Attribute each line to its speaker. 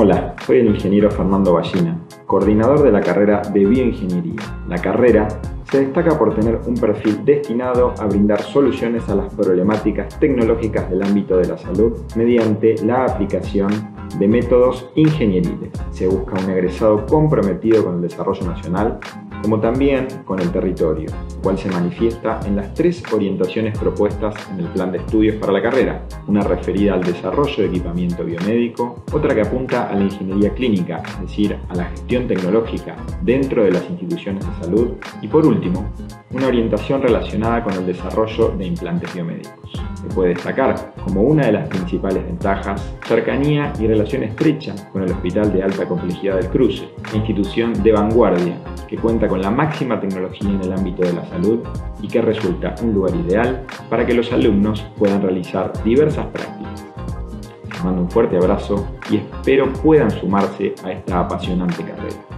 Speaker 1: Hola, soy el ingeniero Fernando Ballina, coordinador de la carrera de Bioingeniería. La carrera se destaca por tener un perfil destinado a brindar soluciones a las problemáticas tecnológicas del ámbito de la salud mediante la aplicación de métodos ingenieriles. Se busca un egresado comprometido con el desarrollo nacional, como también con el territorio, cual se manifiesta en las tres orientaciones propuestas en el plan de estudios para la carrera, una referida al desarrollo de equipamiento biomédico, otra que apunta a la ingeniería clínica, es decir, a la gestión tecnológica dentro de las instituciones de salud, y por último, una orientación relacionada con el desarrollo de implantes biomédicos. Se puede destacar como una de las principales ventajas cercanía y relación estrecha con el Hospital de Alta Complejidad del Cruce, institución de vanguardia que cuenta con la máxima tecnología en el ámbito de la salud y que resulta un lugar ideal para que los alumnos puedan realizar diversas prácticas. Les mando un fuerte abrazo y espero puedan sumarse a esta apasionante carrera.